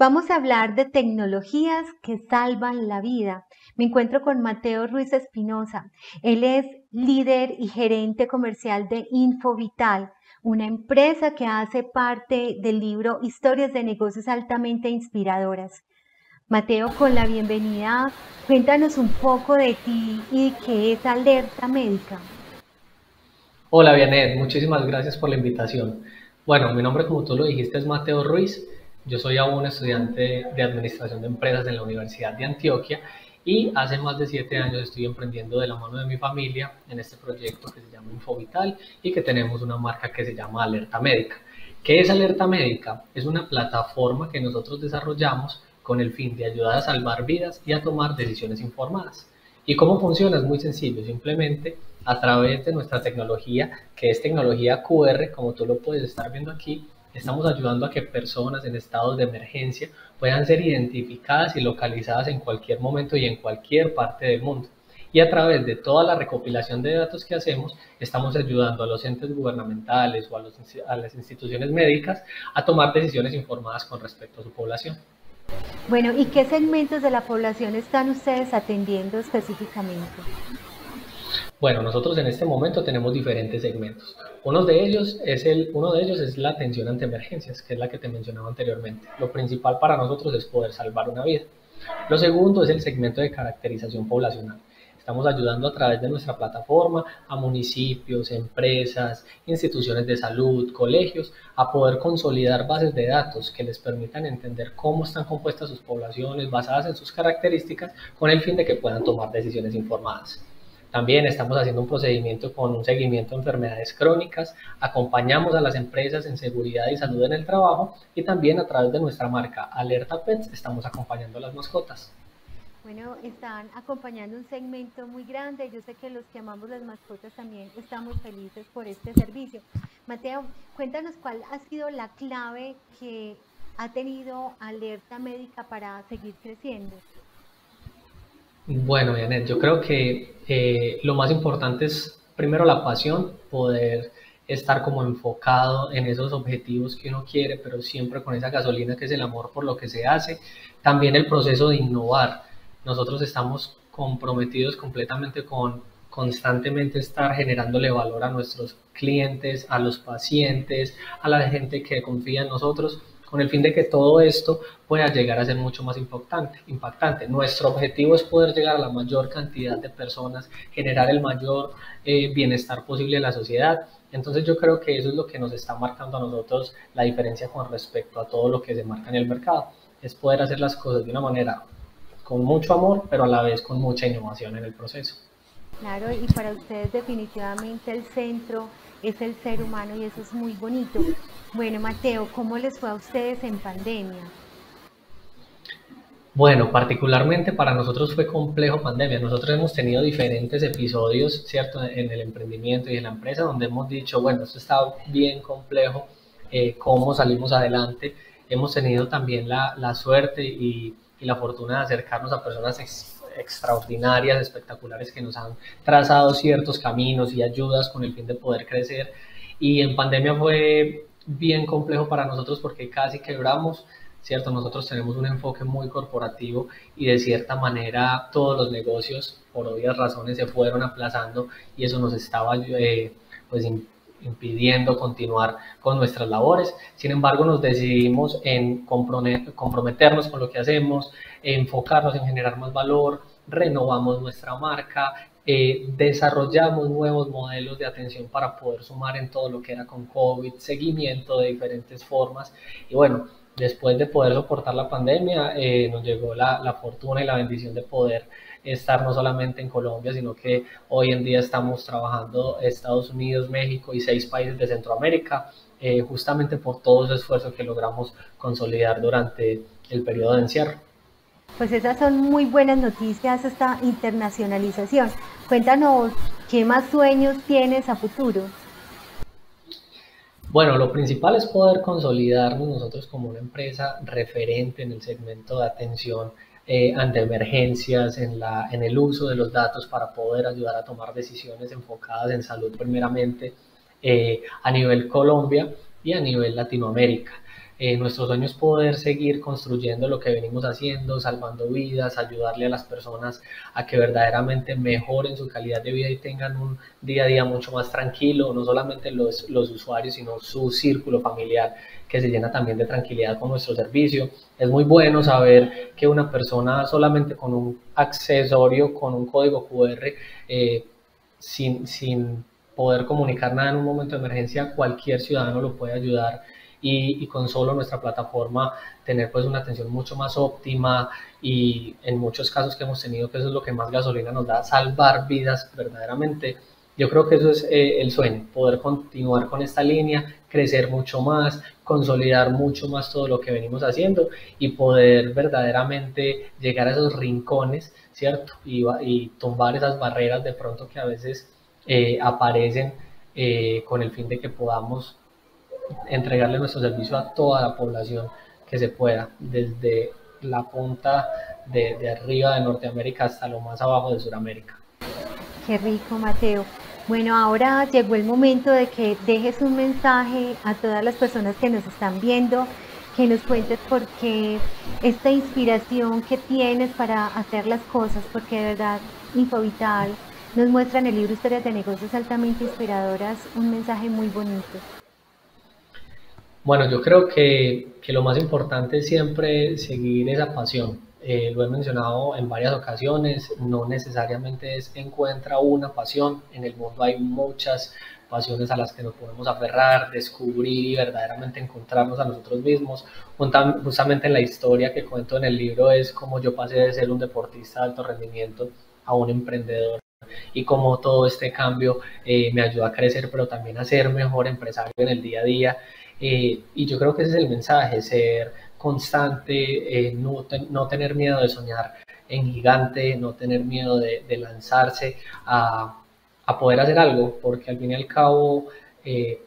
Vamos a hablar de tecnologías que salvan la vida. Me encuentro con Mateo Ruiz Espinosa. Él es líder y gerente comercial de Infovital, una empresa que hace parte del libro Historias de negocios altamente inspiradoras. Mateo, con la bienvenida, cuéntanos un poco de ti y qué es Alerta Médica. Hola, Vianet, muchísimas gracias por la invitación. Bueno, mi nombre, como tú lo dijiste, es Mateo Ruiz. Yo soy aún estudiante de Administración de Empresas en la Universidad de Antioquia y hace más de siete años estoy emprendiendo de la mano de mi familia en este proyecto que se llama Infovital y que tenemos una marca que se llama Alerta Médica. ¿Qué es Alerta Médica? Es una plataforma que nosotros desarrollamos con el fin de ayudar a salvar vidas y a tomar decisiones informadas. ¿Y cómo funciona? Es muy sencillo, simplemente a través de nuestra tecnología, que es tecnología QR, como tú lo puedes estar viendo aquí, Estamos ayudando a que personas en estados de emergencia puedan ser identificadas y localizadas en cualquier momento y en cualquier parte del mundo. Y a través de toda la recopilación de datos que hacemos, estamos ayudando a los entes gubernamentales o a, a las instituciones médicas a tomar decisiones informadas con respecto a su población. Bueno, ¿y qué segmentos de la población están ustedes atendiendo específicamente? Bueno, nosotros en este momento tenemos diferentes segmentos. Uno de ellos es, el, uno de ellos es la atención ante emergencias, que es la que te mencionaba anteriormente. Lo principal para nosotros es poder salvar una vida. Lo segundo es el segmento de caracterización poblacional. Estamos ayudando a través de nuestra plataforma a municipios, empresas, instituciones de salud, colegios, a poder consolidar bases de datos que les permitan entender cómo están compuestas sus poblaciones basadas en sus características con el fin de que puedan tomar decisiones informadas. También estamos haciendo un procedimiento con un seguimiento de enfermedades crónicas, acompañamos a las empresas en seguridad y salud en el trabajo y también a través de nuestra marca Alerta Pets estamos acompañando a las mascotas. Bueno, están acompañando un segmento muy grande. Yo sé que los que amamos las mascotas también estamos felices por este servicio. Mateo, cuéntanos cuál ha sido la clave que ha tenido Alerta Médica para seguir creciendo. Bueno, Janet, yo creo que eh, lo más importante es primero la pasión, poder estar como enfocado en esos objetivos que uno quiere, pero siempre con esa gasolina que es el amor por lo que se hace. También el proceso de innovar. Nosotros estamos comprometidos completamente con constantemente estar generándole valor a nuestros clientes, a los pacientes, a la gente que confía en nosotros con el fin de que todo esto pueda llegar a ser mucho más impactante. Nuestro objetivo es poder llegar a la mayor cantidad de personas, generar el mayor eh, bienestar posible en la sociedad. Entonces yo creo que eso es lo que nos está marcando a nosotros la diferencia con respecto a todo lo que se marca en el mercado. Es poder hacer las cosas de una manera con mucho amor, pero a la vez con mucha innovación en el proceso. Claro, y para ustedes definitivamente el centro es el ser humano y eso es muy bonito. Bueno, Mateo, ¿cómo les fue a ustedes en pandemia? Bueno, particularmente para nosotros fue complejo pandemia. Nosotros hemos tenido diferentes episodios, ¿cierto?, en el emprendimiento y en la empresa donde hemos dicho, bueno, esto está bien complejo, eh, cómo salimos adelante. Hemos tenido también la, la suerte y, y, la fortuna de acercarnos a personas extraordinarias, espectaculares, que nos han trazado ciertos caminos y ayudas con el fin de poder crecer. Y en pandemia fue bien complejo para nosotros porque casi quebramos, ¿cierto? Nosotros tenemos un enfoque muy corporativo y de cierta manera todos los negocios, por obvias razones, se fueron aplazando y eso nos estaba eh, pues, impidiendo continuar con nuestras labores. Sin embargo, nos decidimos en comprometernos con lo que hacemos, enfocarnos en generar más valor, renovamos nuestra marca, eh, desarrollamos nuevos modelos de atención para poder sumar en todo lo que era con COVID, seguimiento de diferentes formas. Y bueno, después de poder soportar la pandemia, eh, nos llegó la, la, fortuna y la bendición de poder estar no solamente en Colombia, sino que hoy en día estamos trabajando Estados Unidos, México y seis países de Centroamérica, eh, justamente por todo ese esfuerzo que logramos consolidar durante el periodo de encierro. Pues esas son muy buenas noticias, esta internacionalización. Cuéntanos, ¿qué más sueños tienes a futuro? Bueno, lo principal es poder consolidarnos nosotros como una empresa referente en el segmento de atención eh, ante emergencias, en, la, en el uso de los datos para poder ayudar a tomar decisiones enfocadas en salud primeramente eh, a nivel Colombia y a nivel Latinoamérica. Eh, nuestro sueño poder seguir construyendo lo que venimos haciendo, salvando vidas, ayudarle a las personas a que verdaderamente mejoren su calidad de vida y tengan un día a día mucho más tranquilo, no solamente los, los usuarios, sino su círculo familiar que se llena también de tranquilidad con nuestro servicio. Es muy bueno saber que una persona solamente con un accesorio, con un código QR, eh, sin, sin poder comunicar nada en un momento de emergencia, cualquier ciudadano lo puede ayudar y, con solo nuestra plataforma tener pues una atención mucho más óptima y en muchos casos que hemos tenido que eso es lo que más gasolina nos da, salvar vidas verdaderamente. Yo creo que eso es eh, el sueño, poder continuar con esta línea, crecer mucho más, consolidar mucho más todo lo que venimos haciendo y poder verdaderamente llegar a esos rincones, ¿cierto? Y, y tumbar esas barreras de pronto que a veces eh, aparecen eh, con el fin de que podamos entregarle nuestro servicio a toda la población que se pueda, desde la punta de, arriba de Norteamérica hasta lo más abajo de Sudamérica. Qué rico, Mateo. Bueno, ahora llegó el momento de que dejes un mensaje a todas las personas que nos están viendo, que nos cuentes por qué esta inspiración que tienes para hacer las cosas, porque de verdad Infovital nos muestra en el libro Historias de Negocios altamente inspiradoras un mensaje muy bonito. Bueno, yo creo que, que lo más importante es siempre seguir esa pasión. Eh, lo he mencionado en varias ocasiones, no necesariamente es encuentra una pasión, en el mundo hay muchas pasiones a las que nos podemos aferrar, descubrir y verdaderamente encontrarnos a nosotros mismos. Justamente en la historia que cuento en el libro es como yo pasé de ser un deportista de alto rendimiento a un emprendedor y cómo todo este cambio eh, me ayuda a crecer, pero también a ser mejor empresario en el día a día eh, y yo creo que ese es el mensaje, ser constante, eh, no, no, tener miedo de soñar en gigante, no tener miedo de, lanzarse a, a, poder hacer algo, porque al fin y al cabo eh,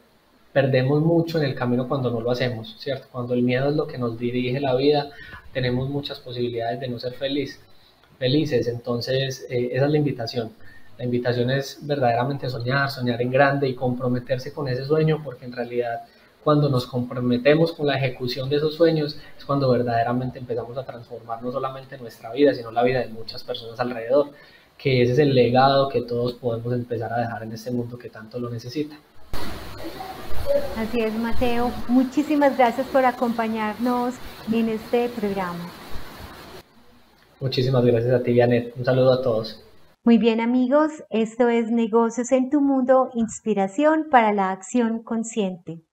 perdemos mucho en el camino cuando no lo hacemos, ¿cierto? Cuando el miedo es lo que nos dirige la vida, tenemos muchas posibilidades de no ser feliz, felices, entonces esa es la invitación. La invitación es verdaderamente soñar, soñar en grande y comprometerse con ese sueño, porque en realidad cuando nos comprometemos con la ejecución de esos sueños, es cuando verdaderamente empezamos a transformar no solamente nuestra vida, sino la vida de muchas personas alrededor, que ese es el legado que todos podemos empezar a dejar en este mundo que tanto lo necesita. Así es, Mateo. Muchísimas gracias por acompañarnos en este programa. Muchísimas gracias a ti, Janet. Un saludo a todos. Muy bien, amigos. Esto es Negocios en tu Mundo, inspiración para la acción consciente.